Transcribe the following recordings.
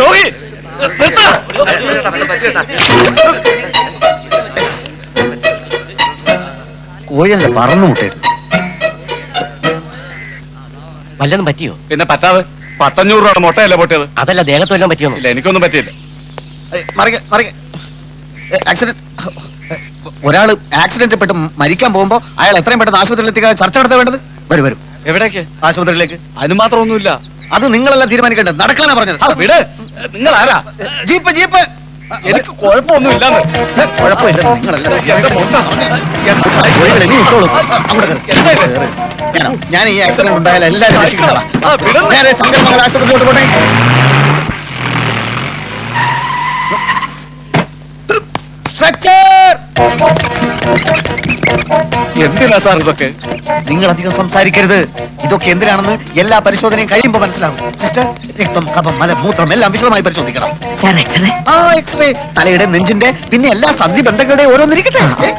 രോഗി കോഴിയല്ല പറന്നു മുട്ടയിട്ട് വല്ലതും പറ്റിയോ? പിന്നെ പറ്റാതെ പത്തഞ്ഞൂറ് രൂപ മുട്ടയല്ലേ പൊട്ടിയത്? അതല്ല ദേഹത്ത് വല്ലതും പറ്റിയോ? ഇല്ല എനിക്കൊന്നും പറ്റിയില്ല. ആക്സിഡന്റ് ഒരാൾ ആക്സിഡന്റ് പെട്ട് മരിക്കാൻ പോകുമ്പോ അയാൾ എത്രയും പെട്ടെന്ന് ആശുപത്രിയിൽ എത്തിക്കാൻ ചർച്ച നടത്താൻ വേണ്ടത്? വരും വരും. എവിടേക്ക്? ആശുപത്രിയിലേക്ക്. അതിന് മാത്രം ഒന്നുമില്ല അത് നിങ്ങളെല്ലാം തീരുമാനിക്കേണ്ടത്. നടക്കാനാ പറഞ്ഞത്. വീട്. നിങ്ങൾ ആരാ ജീപ്പ് ജീപ്പ്. എനിക്ക് കുഴപ്പമൊന്നുമില്ല കുഴപ്പമില്ല. നിങ്ങളെല്ലാം? ഞാൻ ഈ ആക്സിഡന്റ് ഉണ്ടായാലും എല്ലാവരും രക്ഷിക്കുന്നതാ. നേരെ ശങ്കരമംഗല ആശുപത്രിയിലോട്ട് പോട്ടെ. സ്ട്രക്ചർ എന്തിനാ സാർ ഇതൊക്കെ? നിങ്ങൾ അധികം സംസാരിക്കരുത്. ഇതൊക്കെ എന്തിനാണെന്ന് എല്ലാ പരിശോധനയും കഴിയുമ്പോൾ മനസ്സിലാവും. സിസ്റ്റർ രക്തം കഫം മല മൂത്രം എല്ലാം വിശദമായി പരിശോധിക്കണം. സാർ എക്സ്റേ ആ എക്സ്റേ തലയുടെ നെഞ്ചിന്റെ പിന്നെ എല്ലാ സന്ധി ബന്ധങ്ങളുടെയും ഓരോന്നിരിക്കട്ടെ. ഏ?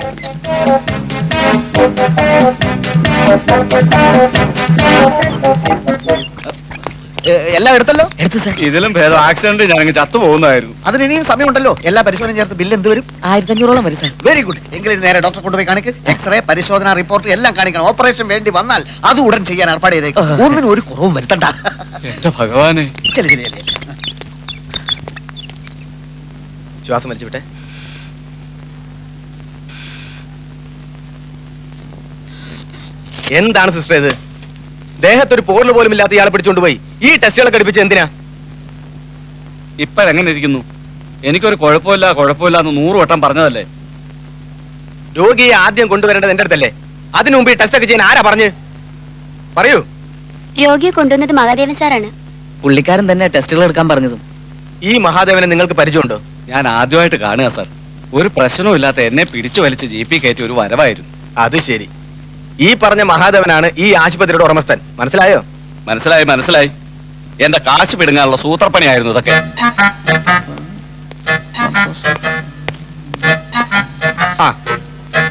എല്ലാം എടുത്തല്ലോ? എടുത്തു സാർ. ഇതിലും ഭേദം. ആക്സിഡന്റ് ഞാൻ ചത്തു പോകുന്നതായിരുന്നു. അതിന് ഇനിയും സമയമുണ്ടല്ലോ. എല്ലാ പരിശോധന ചേർത്ത് ബില്ല് എന്ത് വരും? ആയിരത്തി അഞ്ഞൂറോളം വരും സാർ. വെരി ഗുഡ് എങ്കിലും നേരെ ഡോക്ടറെ കൊണ്ടുപോയി കാണിക്ക്. എക്സ്റേ പരിശോധന റിപ്പോർട്ട് എല്ലാം കാണിക്കണം. ഓപ്പറേഷൻ വേണ്ടി വന്നാൽ അത് ഉടൻ ചെയ്യാൻ ഏർപ്പാട് ചെയ്തേക്കും. ഒന്നിനും ഒരു കുറവും വരുത്തണ്ട. ഭഗവാനെ. ചെല്ലു ചെല്ലു ശ്വാസം വലിച്ചു വിട്ടെ എന്താണ് സിസ്റ്റർ ഇത്? ദേഹത്തൊരു പോറിൽ പോലും ഇല്ലാത്ത ഇയാളെ പിടിച്ചോണ്ടുപോയി ഈ ടെസ്റ്റുകളൊക്കെ അടുപ്പിച്ച് എന്തിനാ? ഇപ്പോഴെങ്ങനെ ഇരിക്കുന്നു? എനിക്കൊരു കുഴപ്പമില്ല കുഴപ്പമില്ല എന്ന് നൂറ് വട്ടം പറഞ്ഞതല്ലേ? രോഗിയെ ആദ്യം കൊണ്ടുവരേണ്ടത് എന്റെ അടുത്തല്ലേ? അതിനു മുമ്പ് ഈ ടെസ്റ്റ് ഒക്കെ ചെയ്യാൻ ആരാ പറഞ്ഞു? പറയൂ. രോഗിയെ കൊണ്ടുവന്നത് മഹാദേവൻ സാറാണ്. പുള്ളിക്കാരൻ തന്നെ ടെസ്റ്റുകൾ എടുക്കാൻ പറഞ്ഞതും. ഈ മഹാദേവനെ നിങ്ങൾക്ക് പരിചയമുണ്ടോ? ഞാൻ ആദ്യമായിട്ട് കാണുക സാർ. ഒരു പ്രശ്നവും ഇല്ലാത്ത എന്നെ പിടിച്ചു വലിച്ച് ജി പി കയറ്റി ഒരു വരവായിരുന്നു. അത് ശരി. ഈ പറഞ്ഞ മഹാദേവനാണ് ഈ ആശുപത്രിയുടെ ഉടമസ്ഥൻ. മനസ്സിലായോ? മനസ്സിലായി മനസ്സിലായി. എന്റെ കാശ് പിടുങ്ങാനുള്ള സൂത്രപ്പണിയായിരുന്നു ഇതൊക്കെ. ആ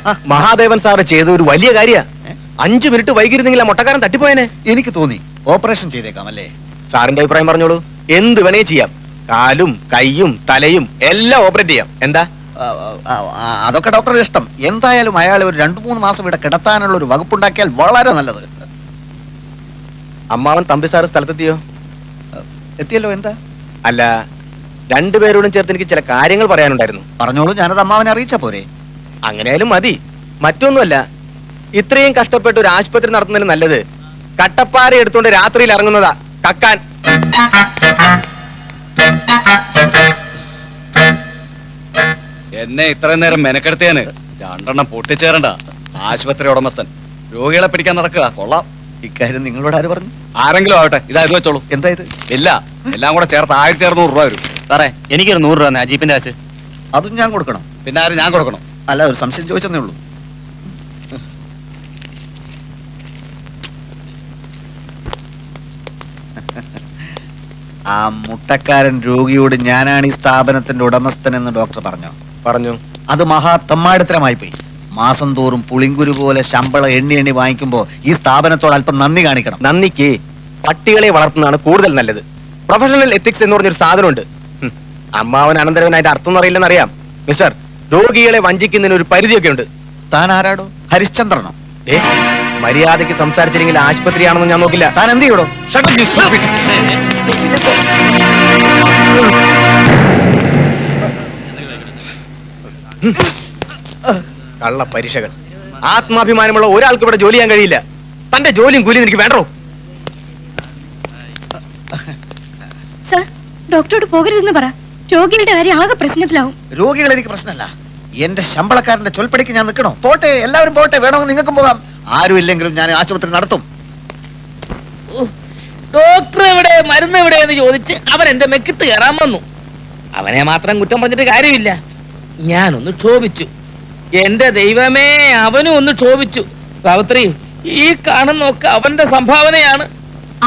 ആ, മഹാദേവൻ സാറ് ചെയ്ത ഒരു വലിയ കാര്യ. അഞ്ചു മിനിറ്റ് വൈകിരുന്നെങ്കിൽ ആ മുട്ടക്കാരൻ തട്ടിപ്പോയനെ. എനിക്ക് തോന്നി. ഓപ്പറേഷൻ ചെയ്തേക്കാം അല്ലേ? സാറിന്റെ അഭിപ്രായം പറഞ്ഞോളൂ. എന്ത് വേണേ ചെയ്യാം. കാലും കൈയും തലയും എല്ലാം ഓപ്പറേറ്റ് ചെയ്യാം. എന്താ? അതൊക്കെ ഡോക്ടറുടെ ഇഷ്ടം. എന്തായാലും അയാൾ ഒരു രണ്ടു മൂന്ന് മാസം ഇവിടെ കിടത്താനുള്ള ഒരു വകുപ്പുണ്ടാക്കിയാൽ വളരെ നല്ലത്. അമ്മാവൻ തമ്പി സാറ് സ്ഥലത്തെത്തിയോ? എത്തിയല്ലോ എന്താ? അല്ല രണ്ടുപേരോടും ചേർത്ത് എനിക്ക് ചില കാര്യങ്ങൾ പറയാനുണ്ടായിരുന്നു. പറഞ്ഞോളൂ ഞാനത് അമ്മാവനെ അറിയിച്ച പോരെ. അങ്ങനെയാലും മതി. മറ്റൊന്നുമല്ല ഇത്രയും കഷ്ടപ്പെട്ട് ഒരു ആശുപത്രി നടത്തുന്നതിന് നല്ലത്. കട്ടപ്പാറ എടുത്തുകൊണ്ട് രാത്രിയിൽ ഇറങ്ങുന്നതാ. കക്കാൻ. എന്നെ ഇത്രയും നേരം മെനക്കെടുത്തിയാണ് രണ്ടെണ്ണം പൊട്ടിച്ചേരണ്ട. ആശുപത്രി ഉടമസ്ഥൻ. രോഗികളെ പിടിക്കാൻ നടക്കുക. കൊള്ളാം. ഇക്കാര്യം നിങ്ങളോട് ആര് പറഞ്ഞു? ആരെങ്കിലും ആവട്ടെ. ഇതായത് വെച്ചോളൂ. എന്താ ഇത്? ഇല്ല. എല്ലാം കൂടെ ചേർത്ത് ആയിരത്തി അറുന്നൂറ് രൂപ വരും. സാറേ എനിക്കൊരു നൂറ് രൂപ ജീപ്പിന്റെ കാശ്. അതും ഞാൻ കൊടുക്കണം. പിന്നെ ആരും ഞാൻ കൊടുക്കണം? അല്ല ഒരു സംശയം ചോദിച്ചെന്നേ ഉള്ളൂ. ആ മുട്ടക്കാരൻ രോഗിയോട് ഞാനാണ് ഈ സ്ഥാപനത്തിന്റെ ഉടമസ്ഥൻ എന്ന് ഡോക്ടർ പറഞ്ഞു? പറഞ്ഞു. അത് മഹാ തമ്മാടിത്തരമായി പോയി. മാസം തോറും പുളിങ്കുരു പോലെ ശമ്പളം എണ്ണി എണ്ണി വാങ്ങിക്കുമ്പോ ഈ സ്ഥാപനത്തോട് അല്പം നന്ദി കാണിക്കണം. നന്ദിക്ക് പട്ടികളെ വളർത്തുന്നതാണ് കൂടുതൽ നല്ലത്. പ്രൊഫഷണൽ എത്തിക്സ് എന്ന് പറഞ്ഞൊരു സാധനമുണ്ട്. അമ്മാവൻ അനന്തരവൻ അതിന്റെ അർത്ഥം അറിയില്ലെന്ന് അറിയാം മിസ്റ്റർ രോഗികളെ വഞ്ചിക്കുന്നതിന് ഒരു പരിധിയൊക്കെ ഉണ്ട് താൻ ആരാടോ? ഹരിശ്ചന്ദ്രനോ? ഏ മര്യാദയ്ക്ക് സംസാരിച്ചില്ലെങ്കിൽ ആശുപത്രിയാണെന്ന് ഞാൻ നോക്കില്ല. താൻ എന്ത് ചെയ്യടോ? കള്ള പരീക്ഷകൾ ആത്മാഭിമാനമുള്ള ഒരാൾക്ക് ഇവിടെ ജോലി ചെയ്യാൻ കഴിയില്ല. തന്റെ ജോലിയും കൂലിയും എനിക്ക് വേണ്ടോ? സർ ഡോക്ടറോട് പോകരുതെന്ന് പറ. രോഗിയുടെ കാര്യം ആകെ പ്രശ്നത്തിലാവും. രോഗികൾ എനിക്ക് പ്രശ്നമല്ല. എന്റെ ശമ്പളക്കാരന്റെ ചൊൽപ്പടിക്ക് ഞാൻ നിൽക്കണോ? പോട്ടെ എല്ലാവരും പോട്ടെ വേണമെങ്കിൽ നിങ്ങൾക്കും പോകാം. ആരും ഇല്ലെങ്കിലും ഞാൻ ആശുപത്രി നടത്തും. ഡോക്ടർ എവിടെ മരുന്ന് എവിടെ എന്ന് ചോദിച്ച് അവൻ എന്റെ മെക്കിട്ട് കയറാൻ വന്നു. അവനെ മാത്രം കുറ്റം പറഞ്ഞിട്ട് കാര്യമില്ല. ഞാനൊന്ന് ക്ഷോഭിച്ചു. എന്റെ ദൈവമേ അവനും ഒന്ന് ക്ഷോഭിച്ചു. സാവിത്രി ഈ കാണുന്നൊക്കെ അവന്റെ സംഭാവനയാണ്.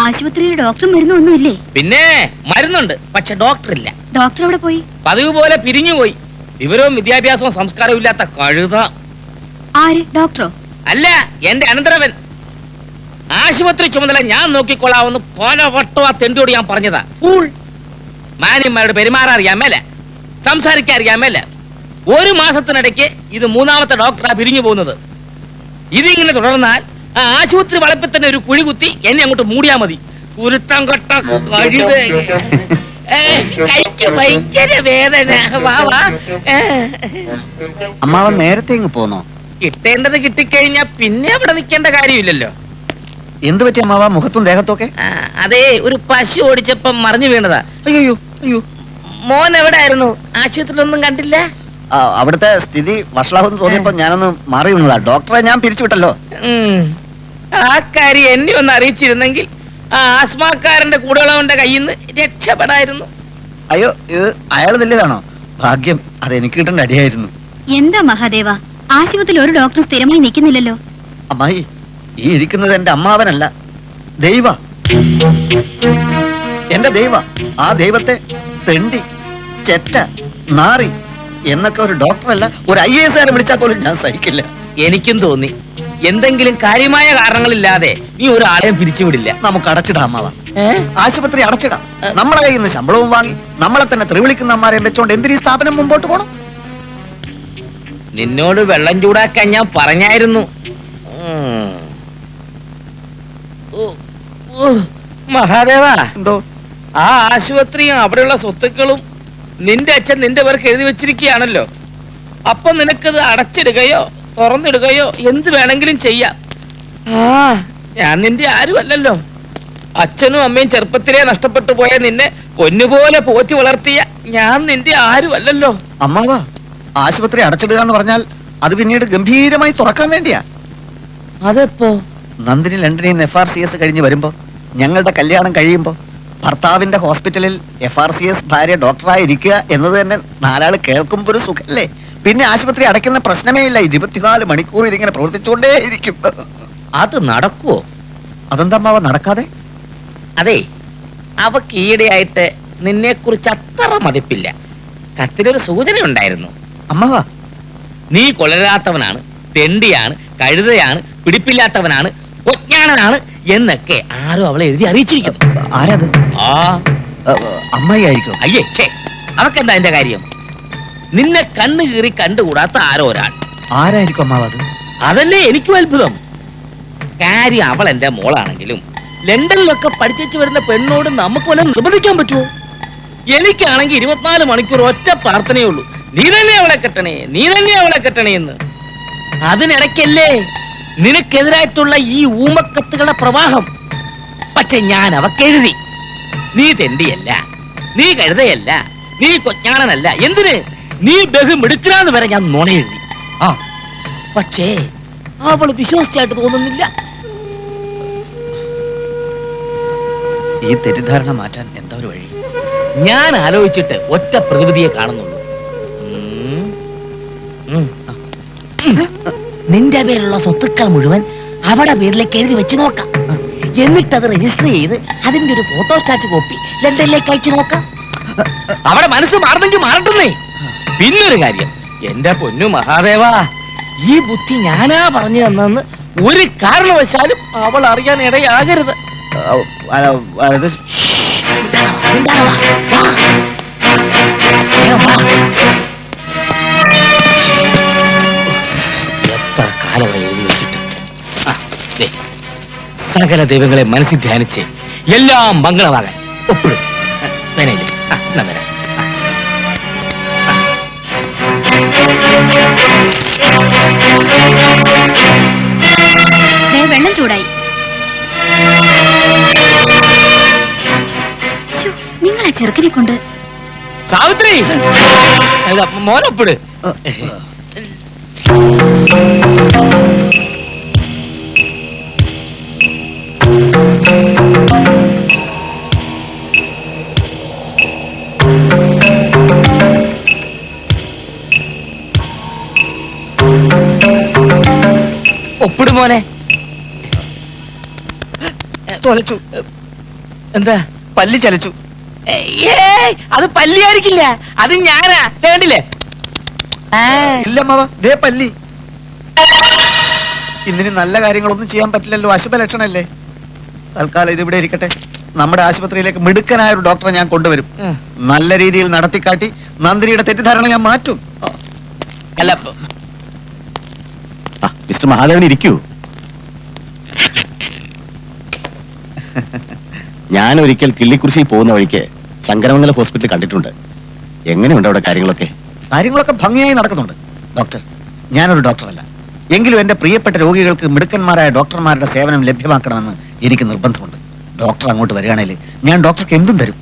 ആശുപത്രിയിൽ ഡോക്ടർ മരുന്നൊന്നുമില്ലേ? പിന്നെ മരുന്നുണ്ട് പക്ഷെ ഡോക്ടർ ഇല്ല ഡോക്ടർ അവിടെ പോയി? പതിവ് പോലെ പിരിഞ്ഞുപോയി വിവരവും വിദ്യാഭ്യാസവും സംസ്കാരവും ഇല്ലാത്ത കഴുത. ആര്? ഡോക്ടറോ? അല്ല എന്റെ അനന്തരവൻ. ആശുപത്രി ചുമതല ഞാൻ നോക്കിക്കൊള്ളാവുന്ന പല വട്ടം ആ തെണ്ടിയോട് ഞാൻ പറഞ്ഞതാ. ഫുൾ മാന്യന്മാരുടെ പെരുമാറാൻ അറിയാൻ മേല സംസാരിക്കാൻ അറിയാൻ മേല ഒരു മാസത്തിനിടയ്ക്ക് ഇത് മൂന്നാമത്തെ ഡോക്ടറാ പിരിഞ്ഞു പോകുന്നത്. ഇതിങ്ങനെ തുടർന്നാൽ ആ ആശുപത്രി വളപ്പിൽ തന്നെ ഒരു കുഴി കുത്തി എന്നെ അങ്ങോട്ട് മൂടിയാ മതി. കുരുത്തം കൊട്ട കൈക്ക് ഭയങ്കര വേദന. വാ വാ. അമ്മാവൻ നേരത്തെ ഇങ്ങ് പോന്നോ? കിട്ടേണ്ടത് കിട്ടിക്കഴിഞ്ഞാ പിന്നെ അവിടെ നിൽക്കേണ്ട കാര്യമില്ലല്ലോ. എന്ത് പറ്റി അമ്മാവ? മുഖത്തും ദേഹത്തൊക്കെ ആ, അതേ ഒരു പശു ഓടിച്ചപ്പം മറിഞ്ഞു വീണതാ. അയ്യോ അയ്യോ. മോൻ എവിടെ ആയിരുന്നു ആശുപത്രിയിലൊന്നും കണ്ടില്ല? അവിടുത്തെ സ്ഥിതി വഷളാവെന്ന് തോന്നിയപ്പോ ഞാനൊന്ന് മാറി നിന്നതാ. ഡോക്ടറെ ഞാൻ പിരിച്ചുവിട്ടല്ലോ. ആ കാര്യം എന്നെ ഒന്ന് അറിയിച്ചിരുന്നെങ്കിൽ ആ ആസ്മാക്കാരന്റെ കൂടെയുള്ളവന്റെ കയ്യിൽ നിന്ന് രക്ഷപ്പെടായിരുന്നു. അയ്യോ ഇത് അയാൾ തല്ലിയതാണോ ഭാഗ്യം അത് എനിക്ക് കിട്ടേണ്ട അടിയായിരുന്നു. എന്താ മഹാദേവ? ആശുപത്രിയിൽ ഒരു ഡോക്ടർ സ്ഥിരമായി നിൽക്കുന്നില്ലല്ലോ. അമ്മായി ഈ ഇരിക്കുന്നത് എന്റെ അമ്മാവനല്ല ദൈവ. എന്റെ ദൈവ ആ ദൈവത്തെ തെണ്ടി ചെറ്റ നാറി എന്നൊക്കെ ഒരു ഡോക്ടറല്ല ഒരു ഐ എസ് ആരെ വിളിച്ചാൽ പോലും ഞാൻ സഹിക്കില്ല. എനിക്കും തോന്നി. എന്തെങ്കിലും കാര്യമായ കാരണങ്ങളില്ലാതെ നീ ഒരാളെയും പിരിച്ചുവിടില്ല. നമുക്ക് അടച്ചിടാം അമ്മ? ആശുപത്രി അടച്ചിടാം. നമ്മളെ കയ്യിൽ നിന്ന് ശമ്പളവും വാങ്ങി നമ്മളെ തന്നെ ത്രിവിളിക്കുന്ന അമ്മാരെയും വെച്ചോണ്ട് എന്തിനീ സ്ഥാപനം മുമ്പോട്ട് പോണം? നിന്നോട് വെള്ളം ചൂടാക്കാൻ ഞാൻ പറഞ്ഞായിരുന്നു. മഹാദേവാ എന്തോ? ആ ആശുപത്രിയും അവിടെയുള്ള സ്വത്തുക്കളും നിന്റെ അച്ഛൻ നിന്റെ പേർക്ക് എഴുതി വെച്ചിരിക്കുകയാണല്ലോ. അപ്പൊ നിനക്കത് അടച്ചിടുകയോ തുറന്നിടുകയോ എന്ത് വേണമെങ്കിലും ചെയ്യാം. ആ. ഞാൻ നിന്റെ ആരുമല്ലല്ലോ. അച്ഛനും അമ്മയും ചെറുപ്പത്തിലേ നഷ്ടപ്പെട്ടു പോയ നിന്നെ പൊന്നുപോലെ പോറ്റി വളർത്തിയ ഞാൻ നിന്റെ ആരുമല്ലല്ലോ. അമ്മാവ ആശുപത്രി അടച്ചിടുക എന്ന് പറഞ്ഞാൽ അത് പിന്നീട് ഗംഭീരമായി തുറക്കാൻ വേണ്ടിയാ. അതെപ്പോ? നന്ദിനി ലണ്ടനിൽ നിന്ന് എഫ് ആർ സി എസ് കഴിഞ്ഞ് വരുമ്പോ ഞങ്ങളുടെ കല്യാണം കഴിയുമ്പോ ഭർത്താവിന്റെ ഹോസ്പിറ്റലിൽ എഫ് ആർ സി എസ് ഭാര്യ ഡോക്ടറായി ഇരിക്കുക എന്നത് തന്നെ നാലാൾ കേൾക്കുമ്പോൾ ഒരു സുഖല്ലേ? പിന്നെ ആശുപത്രി അടയ്ക്കുന്ന പ്രശ്നമേ ഇല്ല. ഇരുപത്തിനാല് മണിക്കൂർ ഇതിങ്ങനെ പ്രവർത്തിച്ചുകൊണ്ടേ ഇരിക്കും അത് നടക്കുവോ? അതെന്താ നടക്കാതെ? അതെ അവക്ക് ഈയിടെയായിട്ട് നിന്നെ കുറിച്ച് അത്ര മതിപ്പില്ല. കത്തിലൊരു സൂചന ഉണ്ടായിരുന്നു. അമ്മാവ. നീ കൊളരാത്തവനാണ് തെണ്ടിയാണ് കഴുതയാണ് പിടിപ്പില്ലാത്തവനാണ് കൊജ്ഞാനനാണ് എന്നൊക്കെ ആരോ അവളെ എഴുതി അറിയിച്ചിരിക്കുന്നു. ആരാത്? ആ. അ, അ, അമ്മായി ആയിരിക്കും അയ്യേ ഛേ അവക്കെന്താ എന്റെ കാര്യം? നിന്നെ കണ്ണു കീറി കണ്ടുകൂടാത്ത ആരോ ഒരാൾ. ആരായിരിക്കും അമ്മാവ് അത്? അതല്ലേ എനിക്കും അത്ഭുതം. കാര്യം അവൾ എന്റെ മോളാണെങ്കിലും ലണ്ടനിലൊക്കെ പഠിച്ചു വരുന്ന പെണ്ണോട് നമുക്ക് വല്ല നിർബന്ധിക്കാൻ പറ്റുമോ? എനിക്കാണെങ്കിൽ ഇരുപത്തിനാല് മണിക്കൂർ ഒറ്റ പ്രാർത്ഥനയേ ഉള്ളൂ. നീ തന്നെ അവളെ കെട്ടണേ നീ തന്നെ അവളെ കെട്ടണേ എന്ന്. അതിനിടയ്ക്കല്ലേ നിനക്കെതിരായിട്ടുള്ള ഈ ഊമക്കത്തുകളുടെ പ്രവാഹം. പക്ഷെ ഞാൻ അവക്കെഴുതി നീ തെണ്ടിയല്ല നീ കഴുതയല്ല നീ കൊഞ്ഞാണനല്ല. എന്തിന്? നീ ബഹുമിടുക്കനാന്ന് വരെ ഞാൻ നുണ എഴുതി. ആ പക്ഷേ അവൾ വിശ്വസിച്ചായിട്ട് തോന്നുന്നില്ല. ഈ തെറ്റിദ്ധാരണ മാറ്റാൻ എന്താ ഒരു വഴി? ഞാൻ ആലോചിച്ചിട്ട് ഒറ്റ പ്രതിവിധിയെ കാണുന്നുള്ളൂ. ഉം. ഉം. നിന്റെ പേരുള്ള സ്വത്തുക്കൾ മുഴുവൻ അവിടെ പേരിലേക്ക് എഴുതി വെച്ച് നോക്കാം. എന്നിട്ട് അത് രജിസ്റ്റർ ചെയ്ത് അതിന്റെ ഒരു ഫോട്ടോ സ്റ്റാറ്റ് കോപ്പി ലണ്ടനിലേക്ക് അയച്ചു നോക്കാം. അവിടെ മനസ്സ് മാറുന്നെങ്കിൽ മാറട്ടുന്നേ. പിന്നൊരു കാര്യം എന്റെ പൊന്നു മഹാദേവ ഈ ബുദ്ധി ഞാനാ പറഞ്ഞു തന്നെന്ന് ഒരു കാരണവശാലും അവൾ അറിയാൻ ഇടയാകരുത്. അത് സകല ദൈവങ്ങളെ മനസ്സിൽ ധ്യാനിച്ച് എല്ലാം മംഗളമാകാൻ ഒപ്പിടും. വേനയില്ലേ ആ എന്നാ വരാം വെള്ളം ചൂടായി. നിങ്ങൾ ആ ചെറുക്കനെ കൊണ്ട് സാവിത്രി! മോനൊപ്പിട് ഒപ്പിട് മോനെ. തൊലച്ചു. എന്താ? പല്ല് ചലച്ചു. അത് പല്ലിയായിരിക്കില്ല. അത് ഞാനാ. കണ്ടില്ലേ? ഇല്ല ദേ പല്ലി. ഇന്നിനി നല്ല കാര്യങ്ങളൊന്നും ചെയ്യാൻ പറ്റില്ലല്ലോ അശുഭലക്ഷണല്ലേ? തൽക്കാലം ഇതിവിടെ ഇരിക്കട്ടെ. നമ്മുടെ ആശുപത്രിയിലേക്ക് മിടുക്കനായ ഒരു ഡോക്ടറെ ഞാൻ കൊണ്ടുവരും. നല്ല രീതിയിൽ നടത്തിക്കാട്ടി നന്ദിനിയുടെ തെറ്റിദ്ധാരണ ഞാൻ മാറ്റും. അല്ല മിസ്റ്റർ മഹാദേവൻ ഇരിക്കൂ. ഞാൻ ഒരിക്കൽ കിള്ളിക്കുറിശിയിൽ പോകുന്ന വഴിക്ക് ശങ്കരമംഗല ഹോസ്പിറ്റൽ കണ്ടിട്ടുണ്ട്. എങ്ങനെയുണ്ട് അവിടെ കാര്യങ്ങളൊക്കെ? കാര്യങ്ങളൊക്കെ ഭംഗിയായി നടക്കുന്നുണ്ട് ഡോക്ടർ. ഞാനൊരു ഡോക്ടറല്ല. എങ്കിലും എന്റെ പ്രിയപ്പെട്ട രോഗികൾക്ക് മിടുക്കന്മാരായ ഡോക്ടർമാരുടെ സേവനം ലഭ്യമാക്കണമെന്ന് എനിക്ക് നിർബന്ധമുണ്ട്. ഡോക്ടർ അങ്ങോട്ട് വരികയാണെങ്കിൽ ഞാൻ ഡോക്ടർക്ക് എന്തും തരും.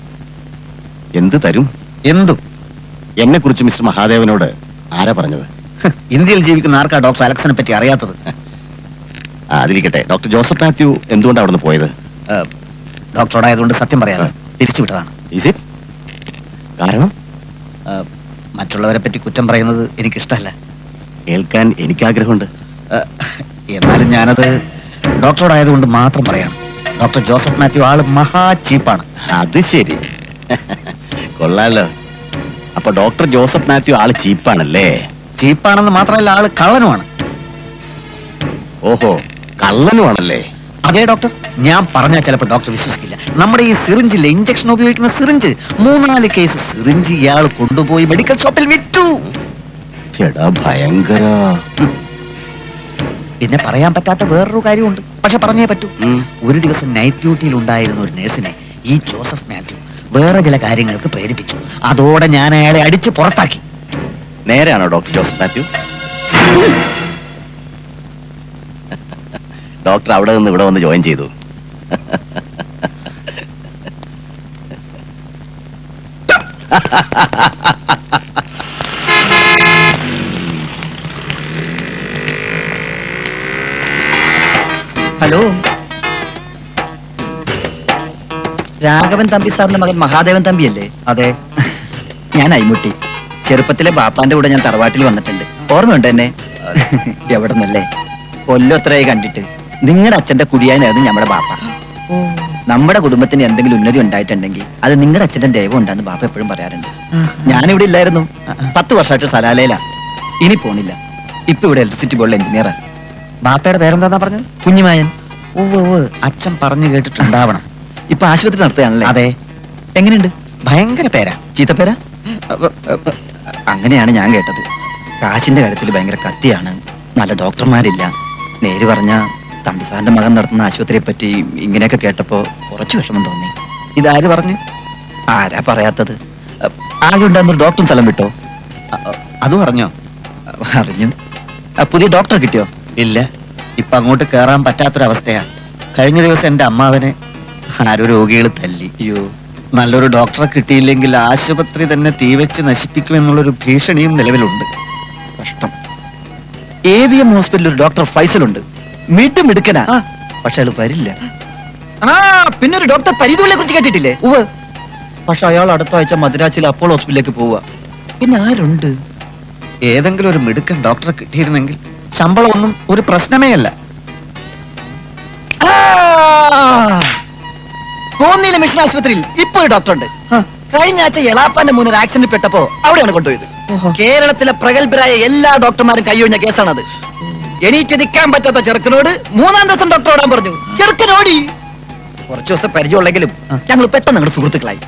എന്ത് തരും? എന്തും. എന്നെ കുറിച്ച് മിസ്റ്റർ മഹാദേവനോട് ആരാ പറഞ്ഞത്? ഇന്ത്യയിൽ ജീവിക്കുന്ന ആർക്കാ ഡോക്ടർ അലക്സിനെ പറ്റി അറിയാത്തത്? ആ, അതിരിക്കട്ടെ. ഡോക്ടർ ജോസഫ് മാത്യു എന്തുകൊണ്ടാണ് അവിടെ നിന്ന് പോയത് ഡോക്ടറോടായതുകൊണ്ട് സത്യം പറയാതെ തിരിച്ചുവിട്ടതാണ്? കാരണം? മറ്റുള്ളവരെ പറ്റി കുറ്റം പറയുന്നത് എനിക്കിഷ്ടമല്ല. കേൾക്കാൻ എനിക്ക് ആഗ്രഹമുണ്ട് എന്നാലും ഞാനത് ഡോക്ടറോടായതുകൊണ്ട് മാത്രം പറയണം. ഡോക്ടർ ജോസഫ് മാത്യു ആൾ മഹാ ചീപ്പാണ്. അത് ശരി. കൊള്ളാലോ. അപ്പൊ ഡോക്ടർ ജോസഫ് മാത്യു ആൾ ചീപ്പാണല്ലേ? ചീപ്പാണെന്ന് മാത്രമല്ല ആൾ കള്ളനുമാണ്. ഓഹോ കള്ളനുമാണല്ലേ? അതെ ഡോക്ടർ. ഞാൻ പറഞ്ഞാൽ ചിലപ്പോൾ ഡോക്ടർ വിശ്വസിക്കില്ല. നമ്മുടെ ഈ സിറിഞ്ചിലെ ഇഞ്ചക്ഷൻ ഉപയോഗിക്കുന്ന സിറിഞ്ച്. മൂന്നാൽ കേസ് സിറിഞ്ച് ഇയാൾ കൊണ്ടുപോയി മെഡിക്കൽ ഷോപ്പിൽ വിറ്റു. ഭയങ്കര. പിന്നെ പറയാൻ പറ്റാത്ത വേറൊരു കാര്യമുണ്ട്. പക്ഷെ പറഞ്ഞേ പറ്റൂ. ഒരു ദിവസം നൈറ്റ് ഡ്യൂട്ടിയിൽ ഉണ്ടായിരുന്ന ഒരു നേഴ്സിനെ ഈ ജോസഫ് മാത്യു വേറെ ചില കാര്യങ്ങൾക്ക് പ്രേരിപ്പിച്ചു. അതോടെ ഞാൻ അയാളെ അടിച്ച് പുറത്താക്കി. നേരെയാണോ ഡോക്ടർ ജോസഫ് മാത്യു? ഡോക്ടർ അവിടെ നിന്ന് ഇവിടെ വന്ന് ജോയിൻ ചെയ്തു. ഹലോ. രാഘവൻ തമ്പി സാറിന്റെ മകൻ മഹാദേവൻ തമ്പിയല്ലേ? അതെ. ഞാൻ അയ്മുട്ടി. ചെറുപ്പത്തിലെ ബാപ്പാന്റെ കൂടെ ഞാൻ തറവാട്ടിൽ വന്നിട്ടുണ്ട്. ഓർമ്മയുണ്ട് എന്നെ? എവിടെ നിന്നല്ലേ കൊല്ലൊത്രയായി കണ്ടിട്ട്. നിങ്ങളുടെ അച്ഛന്റെ കുടിയാനായിരുന്നു നമ്മുടെ ബാപ്പ. നമ്മുടെ കുടുംബത്തിന് എന്തെങ്കിലും ഉന്നതി ഉണ്ടായിട്ടുണ്ടെങ്കിൽ അത് നിങ്ങളുടെ അച്ഛന്റെ ദൈവം ഉണ്ടാന്ന് ബാപ്പ എപ്പോഴും പറയാറുണ്ട്. ഞാനിവിടെ ഇല്ലായിരുന്നു. പത്ത് വർഷമായിട്ട് സലാലയിലാ. ഇനി പോണില്ല. ഇപ്പൊ ഇവിടെ ഇലക്ട്രിസിറ്റി ബോർഡിലെ എഞ്ചിനീയറാ ബാപ്പയുടെ പേരെന്താ പറഞ്ഞത്? കുഞ്ഞിമായൻ. അച്ഛൻ പറഞ്ഞു കേട്ടിട്ടുണ്ടാവണം. ഇപ്പൊ ആശുപത്രി നടത്തുകയാണല്ലേ? അതെ. എങ്ങനെയുണ്ട്? ഭയങ്കര പേരാ. ചീത്തപ്പേര? അങ്ങനെയാണ് ഞാൻ കേട്ടത്. കാശിന്റെ കാര്യത്തിൽ ഭയങ്കര കത്തിയാണ്. നല്ല ഡോക്ടർമാരില്ല. നേര് പറഞ്ഞ തമ്പിസാറിന്റെ മകൻ നടത്തുന്ന ആശുപത്രിയെ പറ്റി ഇങ്ങനെയൊക്കെ കേട്ടപ്പോ കുറച്ച് വിഷമം തോന്നി. ഇതാര് പറഞ്ഞു? ആരാ പറയാത്തത്? ആകെ ഉണ്ടായിരുന്നൊരു ഡോക്ടർ സ്ഥലം വിട്ടോ? അത് പറഞ്ഞോ? അറിഞ്ഞു. പുതിയ ഡോക്ടർ കിട്ടിയോ? ഇല്ല. ഇപ്പൊ അങ്ങോട്ട് കേറാൻ പറ്റാത്തൊരവസ്ഥയാ. കഴിഞ്ഞ ദിവസം എന്റെ അമ്മാവനെ ആരോ രോഗികൾ തല്ലി. അയ്യോ. നല്ലൊരു ഡോക്ടറെ കിട്ടിയില്ലെങ്കിൽ ആശുപത്രി തന്നെ തീവെച്ച് നശിപ്പിക്കുമെന്നുള്ളൊരു ഭീഷണിയും നിലവിലുണ്ട്. കഷ്ടം. എ വി എം ഹോസ്പിറ്റലിൽ ഒരു ഡോക്ടർ ഫൈസലുണ്ട്. മീട്ടും മിടുക്കനാ. പക്ഷെ അയാൾ വരില്ല. ആ പിന്നെ ഒരു ഡോക്ടർ പരിധികളെ കുറിച്ച് കേട്ടിട്ടില്ലേ? ഉവ്വ്. പക്ഷെ അയാൾ അടുത്ത ആഴ്ച മദ്രാസിൽ അപ്പോൾ ഹോസ്പിറ്റലിലേക്ക് പോവുക. പിന്നെ ആരുണ്ട്? ഏതെങ്കിലും ഒരു മിടുക്കൻ ഡോക്ടറെ കിട്ടിയിരുന്നെങ്കിൽ ശമ്പളം ഒന്നും ഒരു പ്രശ്നമേ അല്ല. കോന്നിയിലെ മിഷൻ ആശുപത്രിയിൽ ഇപ്പൊ ഒരു ഡോക്ടർ ഉണ്ട്. കഴിഞ്ഞ ആഴ്ച എളാപ്പാന്റെ മുന്നിൽ ആക്സിഡന്റ് പെട്ടപ്പോ അവിടെയാണ് കൊണ്ടുപോയത്. കേരളത്തിലെ പ്രഗത്ഭരായ എല്ലാ ഡോക്ടർമാരും കൈയൊഴിഞ്ഞ കേസാണത്. എനിക്ക് നിൽക്കാൻ പറ്റാത്ത ചെറുക്കനോട് മൂന്നാം ദിവസം ഡോക്ടർ ഓടാൻ പറഞ്ഞു. ചെറുക്കനോടി കുറച്ചു ദിവസത്തെ പരിചയമുള്ളെങ്കിലും ഞങ്ങൾ പെട്ടെന്ന് ഞങ്ങളുടെ സുഹൃത്തുക്കളായി.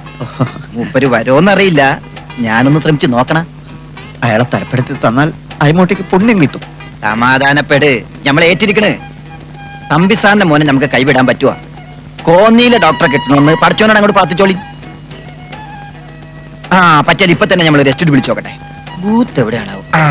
മൂപ്പര് വരോന്നറിയില്ല ഞാനൊന്ന് ശ്രമിച്ചു നോക്കണ. അയാളെ തലപ്പെടുത്തി തന്നാൽ അയമോട്ടേക്ക് പുണ്യം കിട്ടും. സമാധാനപ്പെട്. നമ്മൾ ഏറ്റിരിക്കണ് തമ്പിസാറിന്റെ മോനെ നമുക്ക് കൈവിടാൻ പറ്റുവാ? കോന്നിയിലെ ഡോക്ടറെ കിട്ടണമെന്ന് പഠിച്ചോനാണ് അങ്ങോട്ട് പ്രാർത്ഥിച്ചോളി. ആ പറ്റിയാൽ ഇപ്പൊ തന്നെ നമ്മൾ റെസ്റ്റ് വിളിച്ചോക്കട്ടെ ബൂത്ത് എവിടെയാണാവും? ആ.